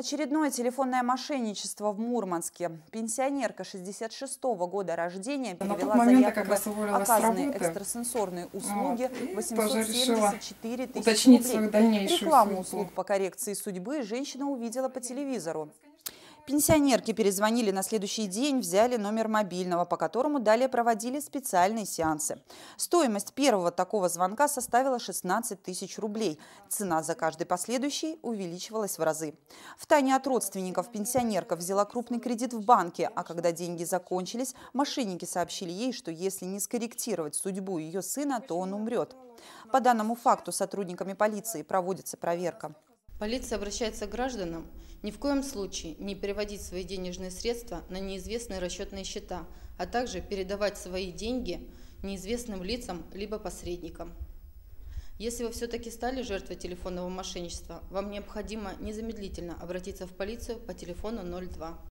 Очередное телефонное мошенничество в Мурманске. Пенсионерка 66-го года рождения перевела за якобы оказанные экстрасенсорные услуги Вот, и тоже решила 874 тысячи рублей. Рекламу услуг по коррекции судьбы женщина увидела по телевизору. Пенсионерки перезвонили на следующий день, взяли номер мобильного, по которому далее проводили специальные сеансы. Стоимость первого такого звонка составила 16 тысяч рублей. Цена за каждый последующий увеличивалась в разы. В тайне от родственников пенсионерка взяла крупный кредит в банке, а когда деньги закончились, мошенники сообщили ей, что если не скорректировать судьбу ее сына, то он умрет. По данному факту сотрудниками полиции проводится проверка. Полиция обращается к гражданам ни в коем случае не переводить свои денежные средства на неизвестные расчетные счета, а также передавать свои деньги неизвестным лицам либо посредникам. Если вы все-таки стали жертвой телефонного мошенничества, вам необходимо незамедлительно обратиться в полицию по телефону 02.